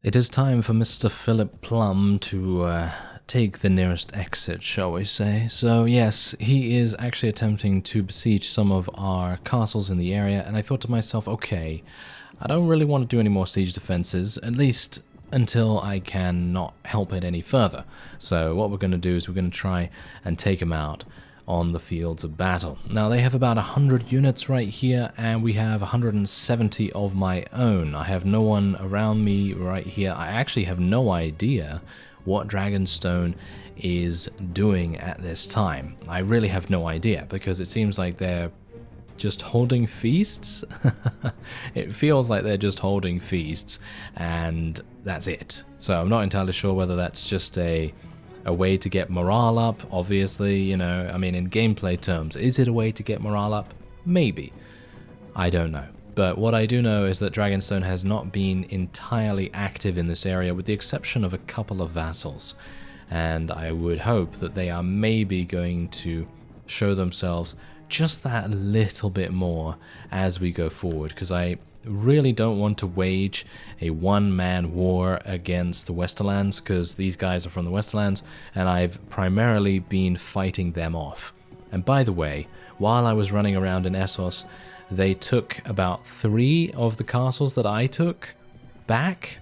It is time for Mr. Philip Plumm to uh, take the nearest exit, shall we say. So, yes, he is actually attempting to besiege some of our castles in the area, and I thought to myself, okay, I don't really want to do any more siege defenses, at least until I can not help it any further. So, what we're going to do is we're going to try and take him out on the fields of battle. Now they have about 100 units right here and we have 170 of my own. I have no one around me right here. I actually have no idea what Dragonstone is doing at this time. I really have no idea because it seems like they're just holding feasts. it feels like they're just holding feasts and that's it. So I'm not entirely sure whether that's just a a way to get morale up, obviously, you know, I mean, in gameplay terms, is it a way to get morale up? Maybe. I don't know. But what I do know is that Dragonstone has not been entirely active in this area, with the exception of a couple of vassals. And I would hope that they are maybe going to show themselves just that little bit more as we go forward, because I really don't want to wage a one-man war against the Westerlands because these guys are from the Westerlands and I've primarily been fighting them off. And by the way, while I was running around in Essos, they took about three of the castles that I took back.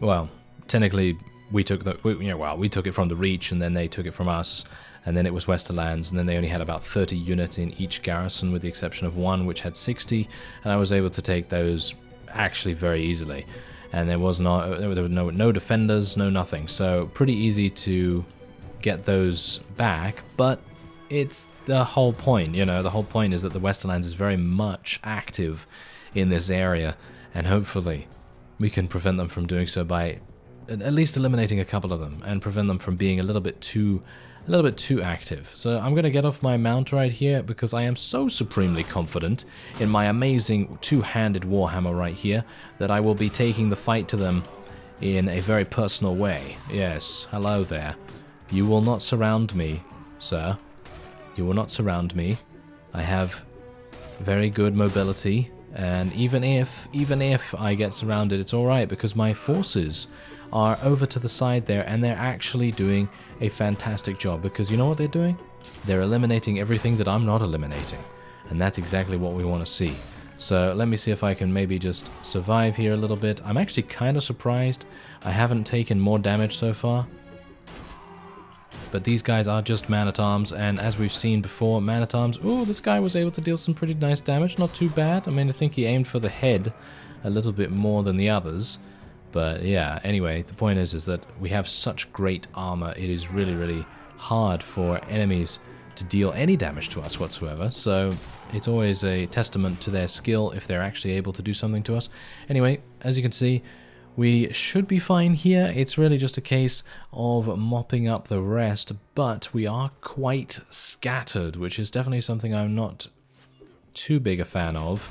Well, technically, we took the we, you know, well, we took it from the Reach, and then they took it from us, and then it was Westerlands, and then they only had about 30 units in each garrison, with the exception of one which had 60, and I was able to take those actually very easily. And there was not there were no no defenders, no nothing, so pretty easy to get those back. But it's the whole point, you know. The whole point is that the Westerlands is very much active in this area, and hopefully we can prevent them from doing so by at least eliminating a couple of them and prevent them from being a little bit too a little bit too active. So I'm going to get off my mount right here because I am so supremely confident in my amazing two-handed Warhammer right here that I will be taking the fight to them in a very personal way. Yes, hello there. You will not surround me, sir. You will not surround me. I have very good mobility, and even if, even if I get surrounded, it's alright because my forces are over to the side there and they're actually doing a fantastic job because you know what they're doing? They're eliminating everything that I'm not eliminating. And that's exactly what we want to see. So let me see if I can maybe just survive here a little bit. I'm actually kind of surprised I haven't taken more damage so far. But these guys are just man-at-arms, and as we've seen before, man-at-arms... Oh, this guy was able to deal some pretty nice damage, not too bad. I mean, I think he aimed for the head a little bit more than the others. But yeah, anyway, the point is is that we have such great armor, it is really, really hard for enemies to deal any damage to us whatsoever, so it's always a testament to their skill if they're actually able to do something to us. Anyway, as you can see, we should be fine here. It's really just a case of mopping up the rest, but we are quite scattered, which is definitely something I'm not too big a fan of.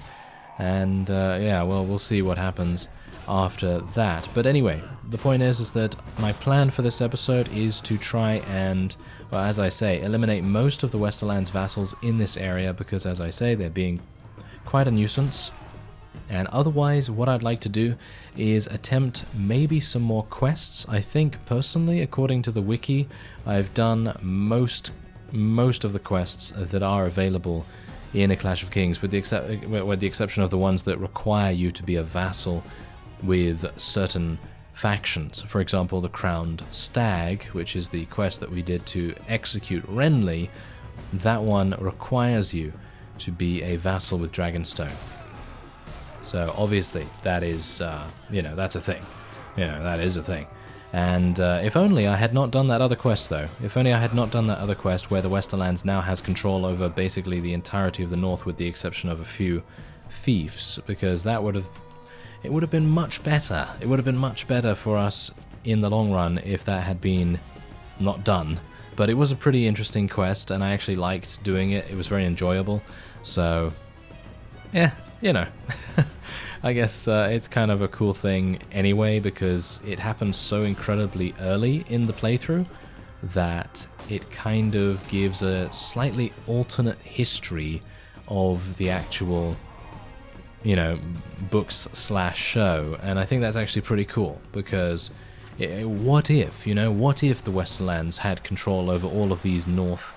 And uh, yeah, well, we'll see what happens after that. But anyway, the point is, is that my plan for this episode is to try and, well, as I say, eliminate most of the Westerlands vassals in this area because, as I say, they're being quite a nuisance. And otherwise, what I'd like to do is attempt maybe some more quests. I think, personally, according to the wiki, I've done most most of the quests that are available in A Clash of Kings, with the, except, with the exception of the ones that require you to be a vassal with certain factions. For example, the Crowned Stag, which is the quest that we did to execute Renly, that one requires you to be a vassal with Dragonstone. So obviously, that is, uh, you know, that's a thing. You know, that is a thing. And uh, if only I had not done that other quest, though. If only I had not done that other quest where the Westerlands now has control over basically the entirety of the North with the exception of a few fiefs, because that would have it would have been much better. It would have been much better for us in the long run if that had been not done. But it was a pretty interesting quest, and I actually liked doing it. It was very enjoyable. So, yeah, you know. I guess uh, it's kind of a cool thing anyway because it happens so incredibly early in the playthrough that it kind of gives a slightly alternate history of the actual you know, books slash show, and I think that's actually pretty cool because what if, you know, what if the Westerlands had control over all of these North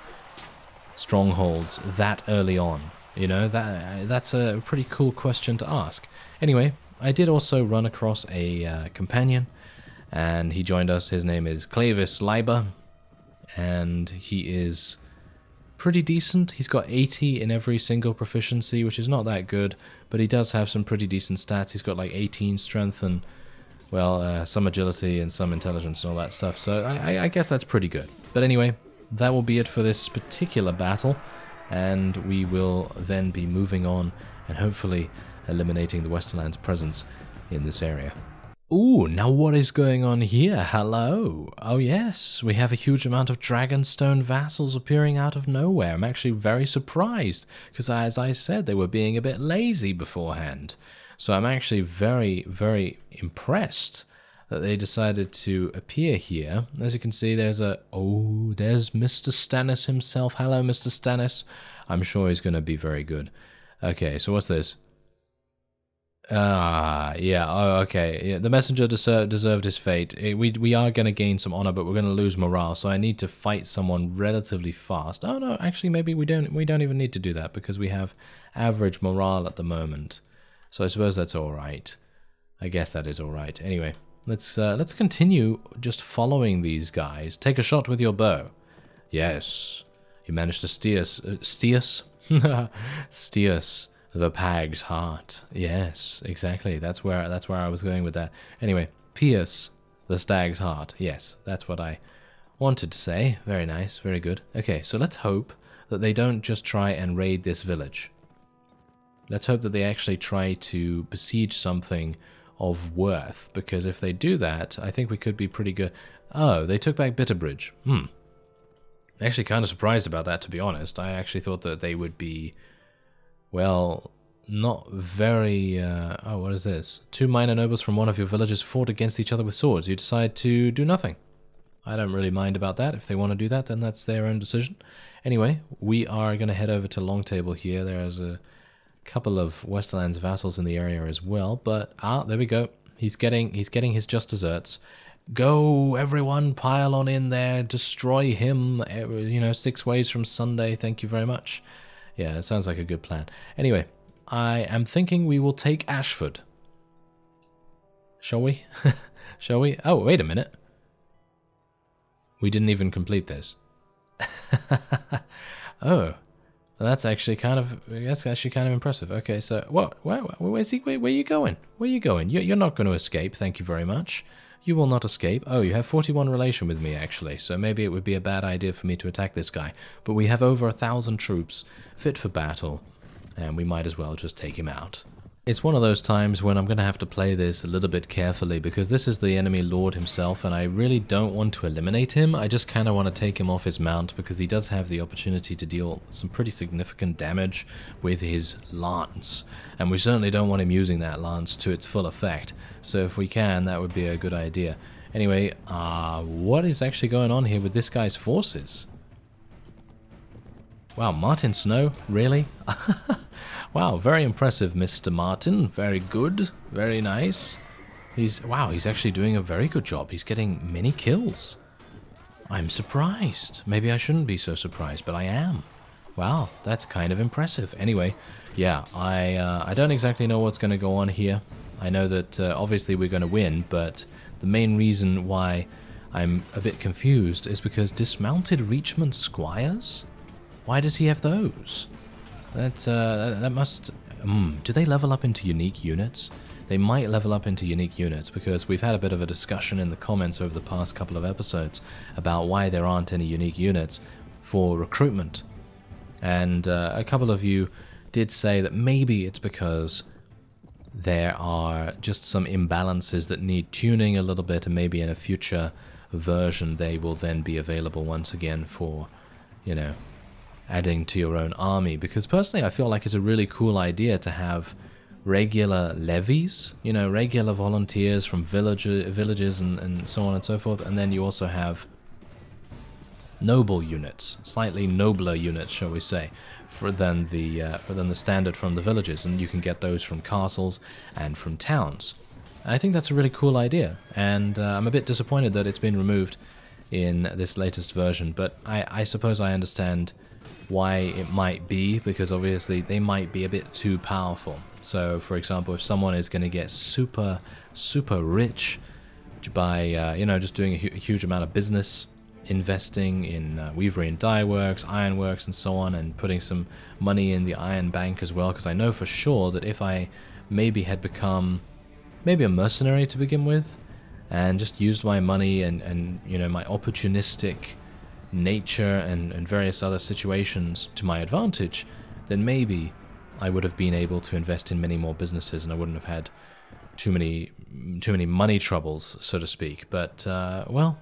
strongholds that early on? You know, that that's a pretty cool question to ask. Anyway, I did also run across a uh, companion, and he joined us. His name is Clavis Liber, and he is pretty decent. He's got 80 in every single proficiency, which is not that good, but he does have some pretty decent stats. He's got like 18 strength and, well, uh, some agility and some intelligence and all that stuff, so I, I guess that's pretty good. But anyway, that will be it for this particular battle, and we will then be moving on and hopefully eliminating the Westerland's presence in this area. Ooh, now what is going on here? Hello. Oh yes, we have a huge amount of Dragonstone vassals appearing out of nowhere. I'm actually very surprised, because as I said, they were being a bit lazy beforehand. So I'm actually very, very impressed that they decided to appear here. As you can see, there's a... Oh, there's Mr. Stannis himself. Hello, Mr. Stannis. I'm sure he's going to be very good. Okay, so what's this? Ah, yeah. Oh, okay. Yeah, the messenger deser- deserved his fate. It, we we are going to gain some honor, but we're going to lose morale. So I need to fight someone relatively fast. Oh no, actually, maybe we don't. We don't even need to do that because we have average morale at the moment. So I suppose that's all right. I guess that is all right. Anyway, let's uh, let's continue just following these guys. Take a shot with your bow. Yes, you managed to steer uh, steer steer the Pag's heart. Yes, exactly. That's where that's where I was going with that. Anyway, pierce the stag's heart. Yes, that's what I wanted to say. Very nice, very good. Okay, so let's hope that they don't just try and raid this village. Let's hope that they actually try to besiege something of worth, because if they do that, I think we could be pretty good. Oh, they took back Bitterbridge. Hmm. Actually, kind of surprised about that, to be honest. I actually thought that they would be well, not very. Uh, oh, what is this? Two minor nobles from one of your villages fought against each other with swords. You decide to do nothing. I don't really mind about that. If they want to do that, then that's their own decision. Anyway, we are going to head over to Longtable here. There's a couple of Westerlands vassals in the area as well. But ah, there we go. He's getting he's getting his just desserts. Go, everyone, pile on in there, destroy him. Eh, you know, six ways from Sunday. Thank you very much. Yeah, it sounds like a good plan. Anyway, I am thinking we will take Ashford. Shall we? Shall we? Oh, wait a minute. We didn't even complete this. oh, that's actually kind of that's actually kind of impressive. Okay, so what? Where, where, where's he? Where, where are you going? Where are you going? You're, you're not going to escape. Thank you very much. You will not escape. Oh, you have 41 relation with me, actually, so maybe it would be a bad idea for me to attack this guy. But we have over a thousand troops fit for battle, and we might as well just take him out. It's one of those times when I'm going to have to play this a little bit carefully because this is the enemy lord himself and I really don't want to eliminate him. I just kind of want to take him off his mount because he does have the opportunity to deal some pretty significant damage with his lance. And we certainly don't want him using that lance to its full effect. So if we can, that would be a good idea. Anyway, uh, what is actually going on here with this guy's forces? Wow, Martin Snow? Really? Wow, very impressive, Mr. Martin. Very good. Very nice. He's, wow, he's actually doing a very good job. He's getting many kills. I'm surprised. Maybe I shouldn't be so surprised, but I am. Wow, that's kind of impressive. Anyway, yeah, I, uh, I don't exactly know what's going to go on here. I know that uh, obviously we're going to win, but the main reason why I'm a bit confused is because dismounted Reachman Squires? Why does he have those? That, uh, that must... Um, do they level up into unique units? They might level up into unique units because we've had a bit of a discussion in the comments over the past couple of episodes about why there aren't any unique units for recruitment. And uh, a couple of you did say that maybe it's because there are just some imbalances that need tuning a little bit and maybe in a future version they will then be available once again for, you know, adding to your own army because personally I feel like it's a really cool idea to have regular levies, you know, regular volunteers from village, villages and, and so on and so forth, and then you also have noble units, slightly nobler units, shall we say, for than the uh, than the standard from the villages, and you can get those from castles and from towns. I think that's a really cool idea, and uh, I'm a bit disappointed that it's been removed in this latest version. But I, I suppose I understand why it might be because obviously they might be a bit too powerful. So, for example, if someone is going to get super super rich by uh, you know just doing a, hu huge amount of business, investing in uh, weavery and dye works, iron works and so on, and putting some money in the iron bank as well. Because I know for sure that if I maybe had become maybe a mercenary to begin with, and just used my money and and you know my opportunistic nature and, and various other situations to my advantage, then maybe I would have been able to invest in many more businesses and I wouldn't have had too many too many money troubles, so to speak. But uh, well,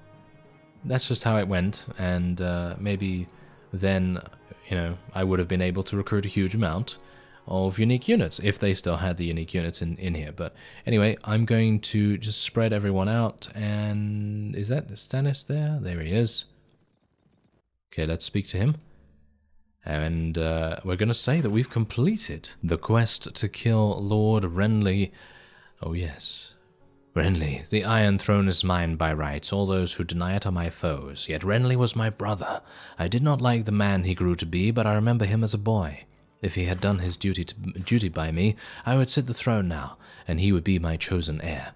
that's just how it went, and uh, maybe then you know I would have been able to recruit a huge amount of unique units if they still had the unique units in, in here. But anyway, I'm going to just spread everyone out. And is that Stannis there? There he is. Okay, let's speak to him. And uh, we're going to say that we've completed the quest to kill Lord Renly Oh, yes. Renly, the Iron Throne is mine by rights. All those who deny it are my foes. Yet Renly was my brother. I did not like the man he grew to be, but I remember him as a boy. If he had done his duty, to, duty by me, I would sit the throne now, and he would be my chosen heir.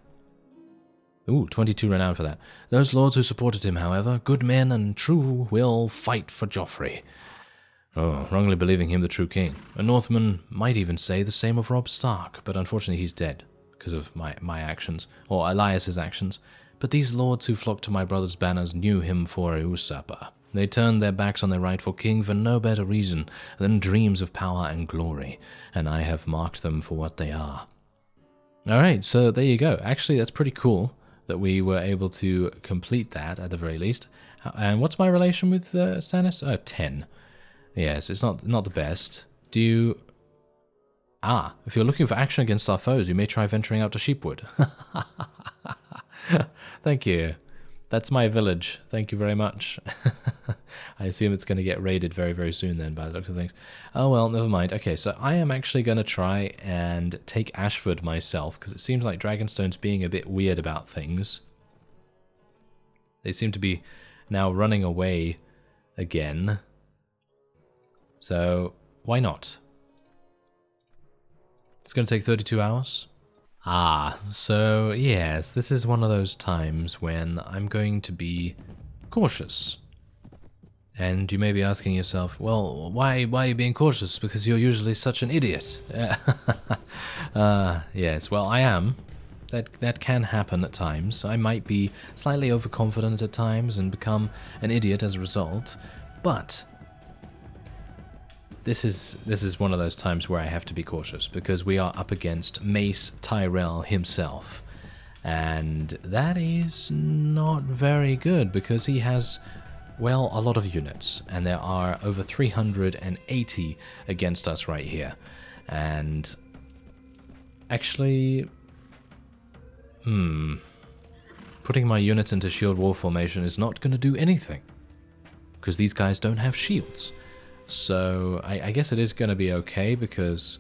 Ooh, 22 renown for that. Those lords who supported him, however, good men and true, will fight for Joffrey. Oh, wrongly believing him the true king. A Northman might even say the same of Robb Stark, but unfortunately he's dead because of my, my actions, or Elias's actions, but these lords who flocked to my brother's banners knew him for a usurper. They turned their backs on their rightful king for no better reason than dreams of power and glory, and I have marked them for what they are. Alright, so there you go. Actually, that's pretty cool that we were able to complete that at the very least. And what's my relation with uh, Stannis? Oh, 10. Yes, it's not not the best. Do you Ah, if you're looking for action against our foes, you may try venturing out to Sheepwood. Thank you. That's my village. Thank you very much. I assume it's going to get raided very, very soon then, by the looks of things. Oh well, never mind. Okay, so I am actually going to try and take Ashford myself, because it seems like Dragonstone's being a bit weird about things. They seem to be now running away again. So, why not? It's going to take 32 hours. Ah, so yes, this is one of those times when I'm going to be cautious. And you may be asking yourself, well, why, why are you being cautious? Because you're usually such an idiot. uh, yes, well, I am. That, that can happen at times. I might be slightly overconfident at times and become an idiot as a result. But this is this is one of those times where I have to be cautious because we are up against Mace Tyrell himself. And that is not very good because he has well, a lot of units, and there are over 380 against us right here. And actually, hmm, putting my units into shield wall formation is not going to do anything because these guys don't have shields. So I, I guess it is going to be okay because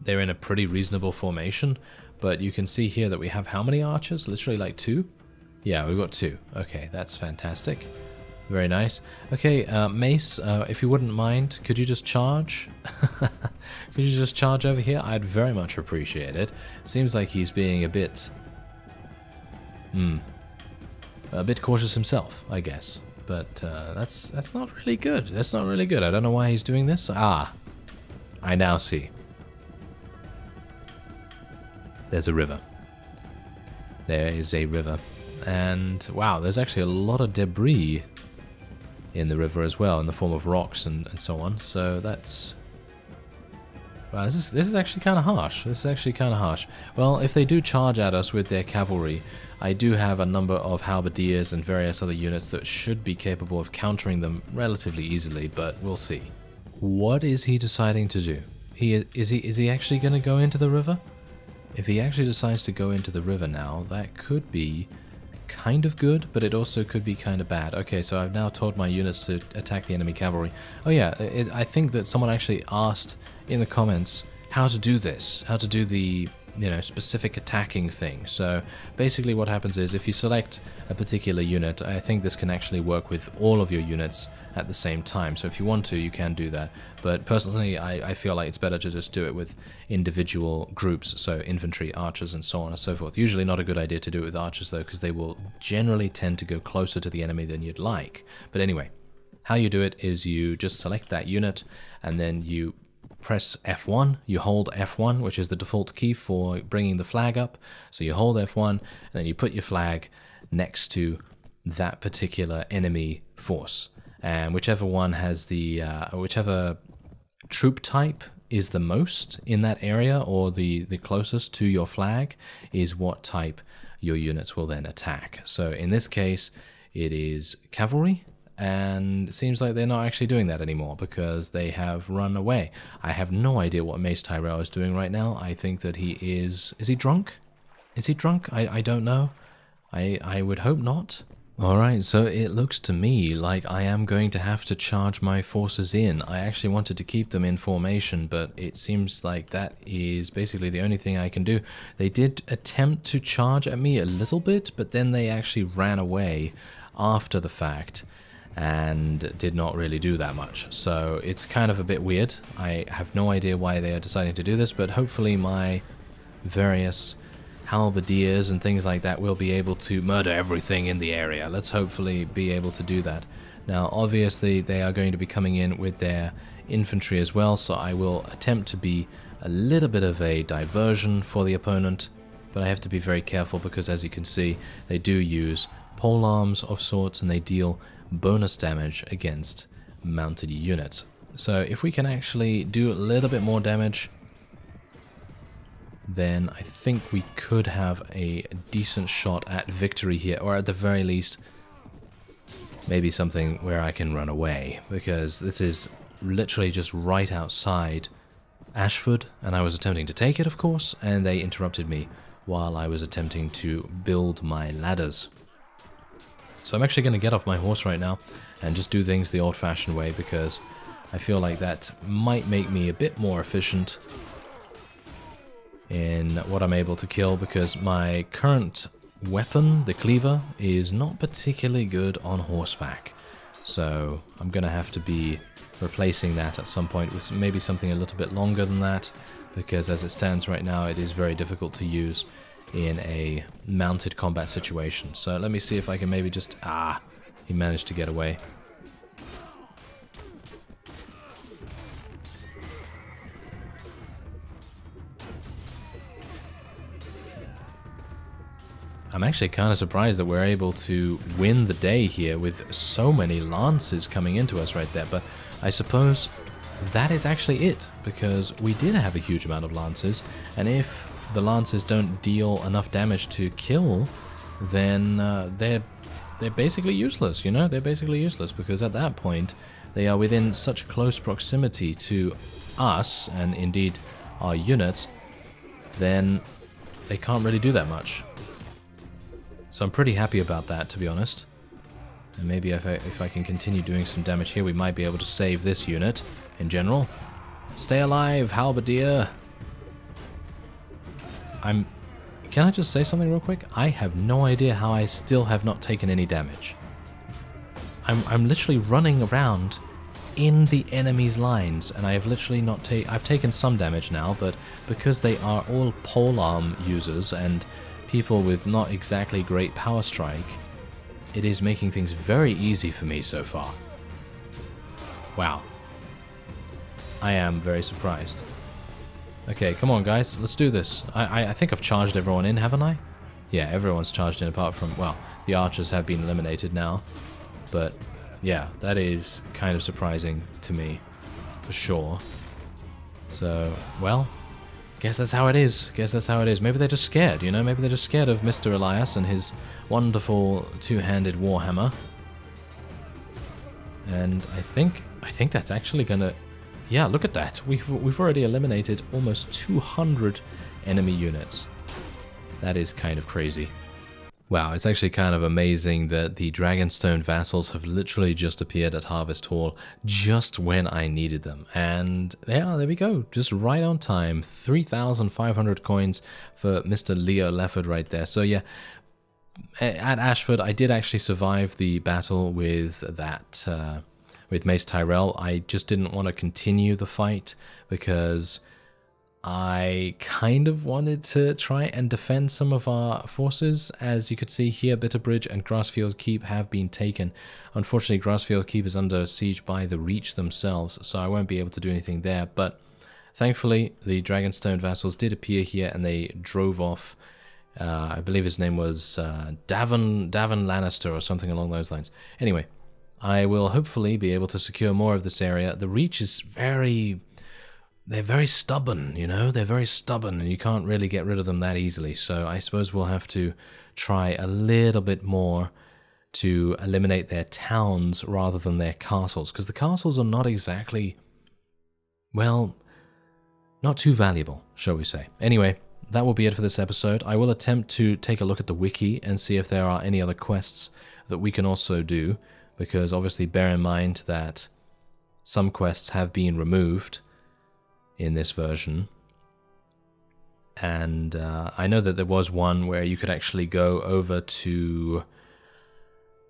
they're in a pretty reasonable formation. But you can see here that we have how many archers? Literally like two? Yeah, we've got two. Okay, that's fantastic. Very nice. Okay, uh, Mace, uh, if you wouldn't mind, could you just charge? could you just charge over here? I'd very much appreciate it. Seems like he's being a bit... Hmm. A bit cautious himself, I guess but uh, that's that's not really good. That's not really good. I don't know why he's doing this. Ah, I now see. There's a river. There is a river. And wow, there's actually a lot of debris in the river as well, in the form of rocks and, and so on. So that's... Wow, this is, this is actually kind of harsh. This is actually kind of harsh. Well, if they do charge at us with their cavalry, I do have a number of halberdiers and various other units that should be capable of countering them relatively easily, but we'll see. What is he deciding to do? He is he is he actually going to go into the river? If he actually decides to go into the river now, that could be kind of good, but it also could be kind of bad. Okay, so I've now told my units to attack the enemy cavalry. Oh yeah, it, I think that someone actually asked in the comments how to do this, how to do the you know specific attacking thing. So basically what happens is if you select a particular unit, I think this can actually work with all of your units at the same time. So if you want to, you can do that. But personally, I, I feel like it's better to just do it with individual groups, so infantry, archers, and so on and so forth. Usually not a good idea to do it with archers though, because they will generally tend to go closer to the enemy than you'd like. But anyway, how you do it is you just select that unit and then you press F1, you hold F1, which is the default key for bringing the flag up. So you hold F1, and then you put your flag next to that particular enemy force. And whichever one has the, uh, whichever troop type is the most in that area or the, the closest to your flag is what type your units will then attack. So in this case, it is cavalry, and it seems like they're not actually doing that anymore because they have run away. I have no idea what Mace Tyrell is doing right now. I think that he is... Is he drunk? Is he drunk? I, I don't know. I, I would hope not. Alright, so it looks to me like I am going to have to charge my forces in. I actually wanted to keep them in formation, but it seems like that is basically the only thing I can do. They did attempt to charge at me a little bit, but then they actually ran away after the fact and did not really do that much. So it's kind of a bit weird. I have no idea why they are deciding to do this, but hopefully my various halberdiers and things like that will be able to murder everything in the area. Let's hopefully be able to do that. Now, obviously, they are going to be coming in with their infantry as well, so I will attempt to be a little bit of a diversion for the opponent, but I have to be very careful because, as you can see, they do use pole arms of sorts and they deal bonus damage against mounted units. So if we can actually do a little bit more damage, then I think we could have a decent shot at victory here, or at the very least, maybe something where I can run away, because this is literally just right outside Ashford, and I was attempting to take it, of course, and they interrupted me while I was attempting to build my ladders. So I'm actually going to get off my horse right now and just do things the old-fashioned way because I feel like that might make me a bit more efficient in what I'm able to kill because my current weapon, the cleaver, is not particularly good on horseback. So I'm going to have to be replacing that at some point with maybe something a little bit longer than that because as it stands right now it is very difficult to use in a mounted combat situation. So let me see if I can maybe just... Ah, he managed to get away. I'm actually kind of surprised that we're able to win the day here with so many lances coming into us right there, but I suppose that is actually it, because we did have a huge amount of lances, and if the Lancers don't deal enough damage to kill, then uh, they're they're basically useless, you know? They're basically useless because at that point they are within such close proximity to us and indeed our units, then they can't really do that much. So I'm pretty happy about that, to be honest. And maybe if I, if I can continue doing some damage here, we might be able to save this unit in general. Stay alive, Halberdier! I'm... Can I just say something real quick? I have no idea how I still have not taken any damage. I'm, I'm literally running around in the enemy's lines and I have literally not taken... I've taken some damage now, but because they are all polearm users and people with not exactly great power strike, it is making things very easy for me so far. Wow. I am very surprised. Okay, come on, guys. Let's do this. I, I, I, think I've charged everyone in, haven't I? Yeah, everyone's charged in apart from... Well, the archers have been eliminated now. But, yeah, that is kind of surprising to me. For sure. So, well, guess that's how it is. Guess that's how it is. Maybe they're just scared, you know? Maybe they're just scared of Mr. Elias and his wonderful two-handed warhammer. And I think... I think that's actually gonna yeah, look at that. We've, we've already eliminated almost 200 enemy units. That is kind of crazy. Wow, it's actually kind of amazing that the Dragonstone vassals have literally just appeared at Harvest Hall just when I needed them. And yeah, there we go, just right on time. 3,500 coins for Mr. Leo Lefford right there. So yeah, at Ashford, I did actually survive the battle with that, uh, with Mace Tyrell. I just didn't want to continue the fight because I kind of wanted to try and defend some of our forces. As you could see here, Bitterbridge and Grassfield Keep have been taken. Unfortunately, Grassfield Keep is under siege by the Reach themselves, so I won't be able to do anything there. But thankfully, the Dragonstone vassals did appear here and they drove off. Uh, I believe his name was uh, Daven, Daven Lannister or something along those lines. Anyway, I will hopefully be able to secure more of this area. The Reach is very they're very stubborn, you know, they're very stubborn and you can't really get rid of them that easily. So I suppose we'll have to try a little bit more to eliminate their towns rather than their castles, because the castles are not exactly, well, not too valuable, shall we say. Anyway, that will be it for this episode. I will attempt to take a look at the wiki and see if there are any other quests that we can also do, because obviously bear in mind that some quests have been removed in this version. And uh, I know that there was one where you could actually go over to.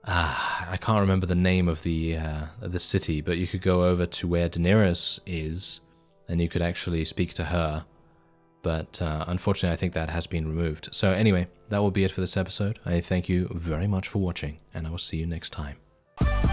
Uh, I can't remember the name of the uh, the city, but you could go over to where Daenerys is, and you could actually speak to her. But uh, unfortunately, I think that has been removed. So anyway, that will be it for this episode. I thank you very much for watching, and I will see you next time. Bye.